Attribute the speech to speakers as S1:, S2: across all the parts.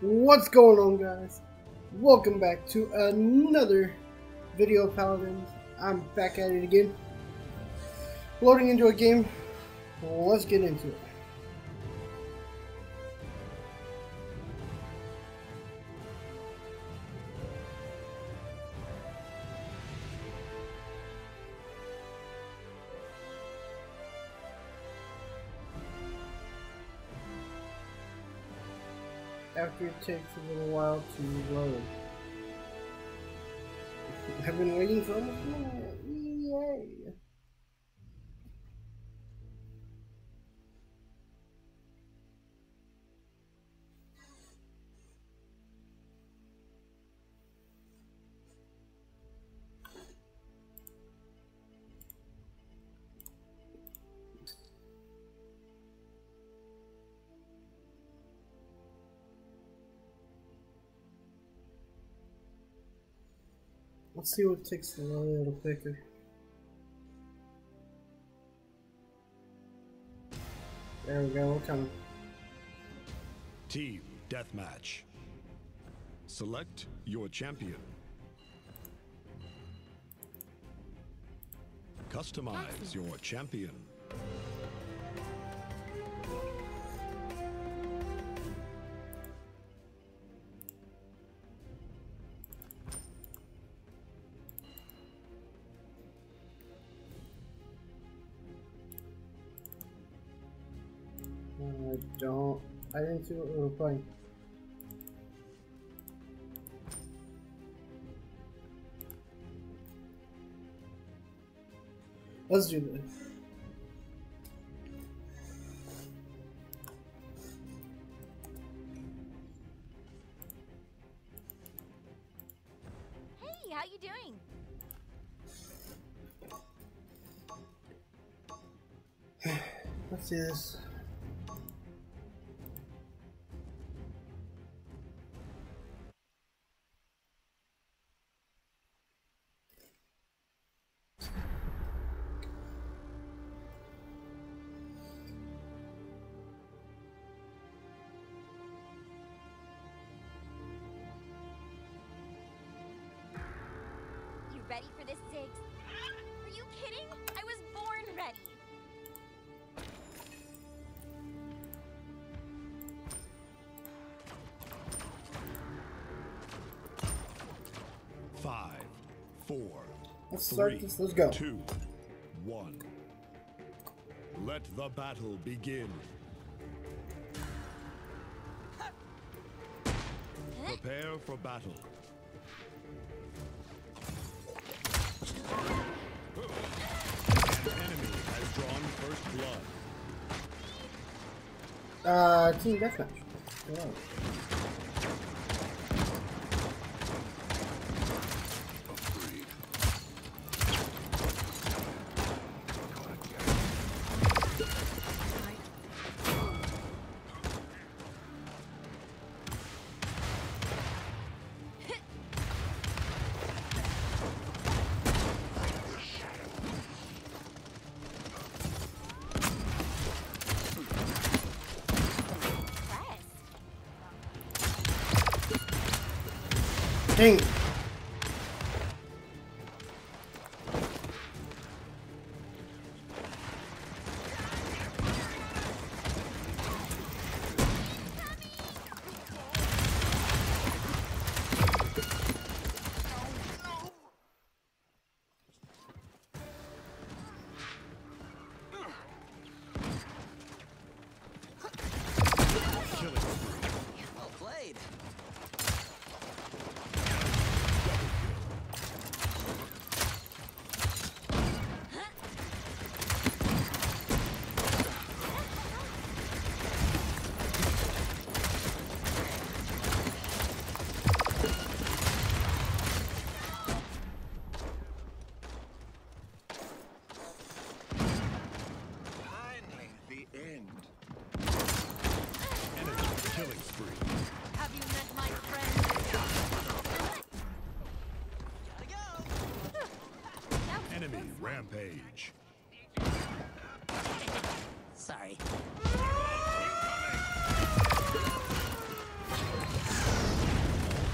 S1: What's going on guys? Welcome back to another video Paladins. I'm back at it again. Loading into a game. Let's get into it. After it takes a little while to load. I've been waiting for almost a Let's see what takes a little quicker. There we go, we're coming.
S2: Team Deathmatch. Select your champion. Customize your champion.
S1: I don't. I didn't see what we were playing. Let's do this.
S3: Hey, how you doing?
S1: Let's do this.
S3: This, Ziggs? Are you kidding? I was born ready.
S2: Five, four,
S1: Let's start
S2: three,
S1: this. Let's go.
S2: two, one. Let the battle begin. Prepare for battle. First blood.
S1: Uh, team deathmatch. Yeah. Dang.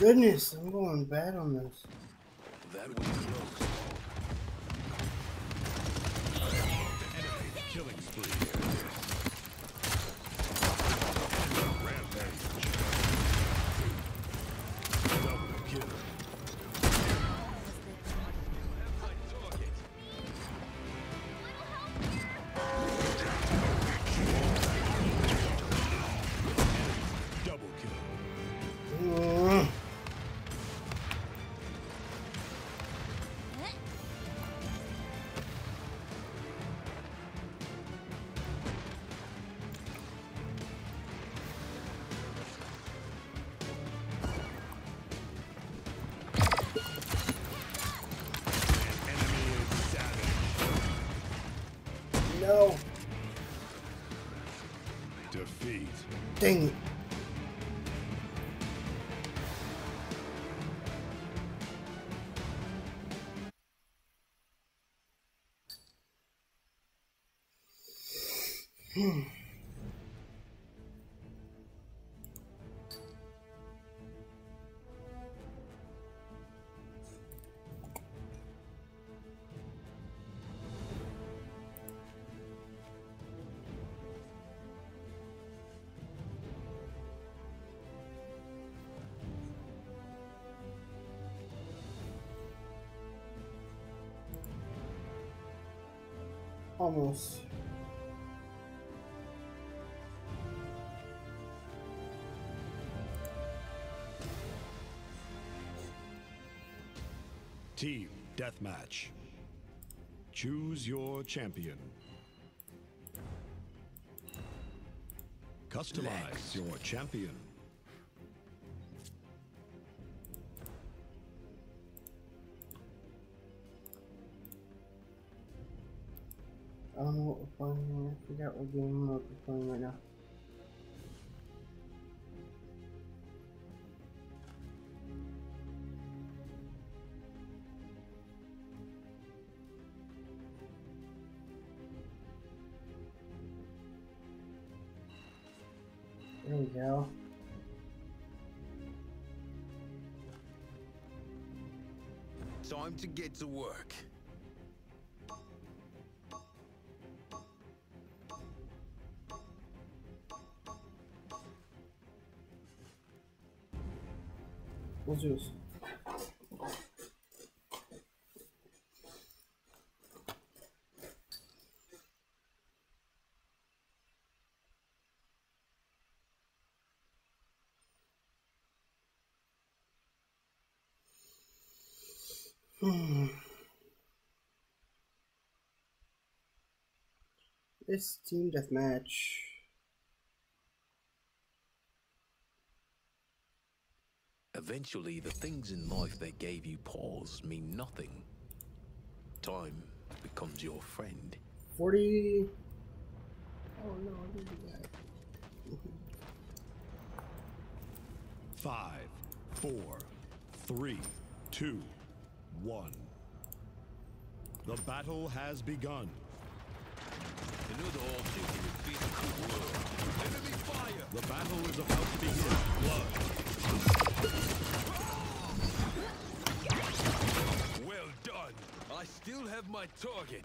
S1: Goodness, I'm going bad on this. No.
S2: Defeat.
S1: Dang it. Hmm. Almost.
S2: Team Deathmatch. Choose your champion. Customize your champion.
S1: Playing. I forgot what game we're playing right now. There we go.
S4: Time to get to work.
S1: What's? Hmm. This team deathmatch.
S4: Eventually, the things in life that gave you pause mean nothing. Time becomes your friend.
S1: 40. Oh no, I didn't do that.
S2: Five, four, three, two, one. The battle has begun.
S4: Another object in the physical world. Enemy fire!
S2: The battle is about to begin. Blood.
S4: Well done! I still have my target.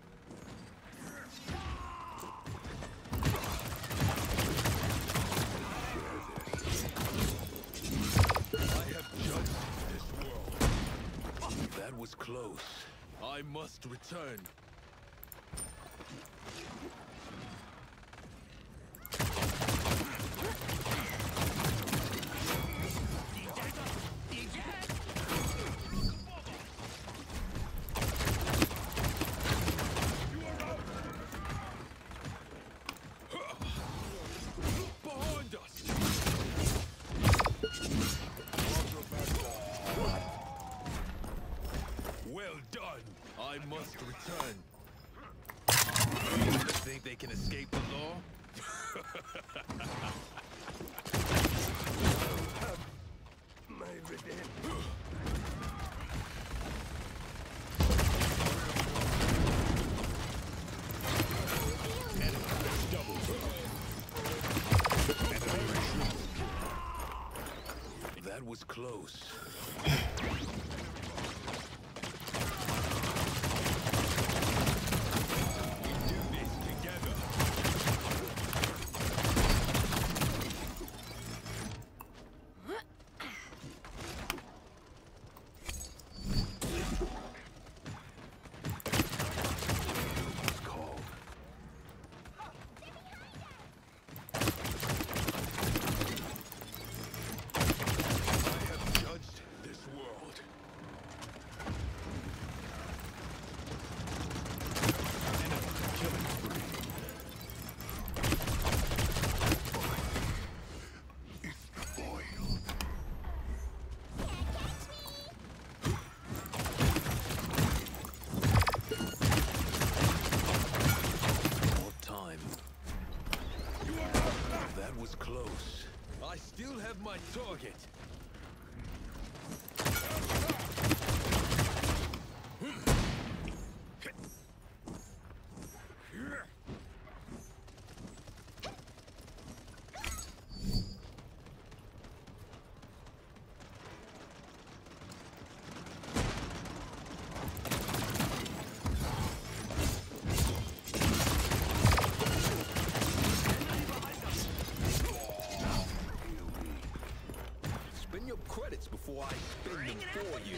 S4: close.
S2: I must return.
S4: Can escape the law? That was close.
S2: Do this together.
S4: Called.
S2: I have judged this world.
S4: More time. That was close.
S2: I still have my target.
S4: Spend your credits before I spend them for you.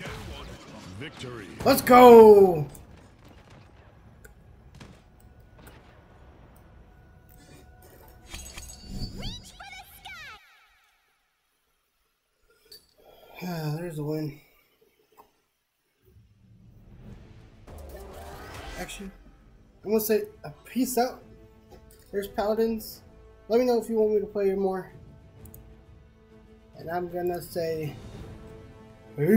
S2: No one. Victory.
S1: Let's go!
S3: The!
S1: Ah, there's a win. I'm gonna say a peace out. There's Paladins. Let me know if you want me to play more. And I'm gonna say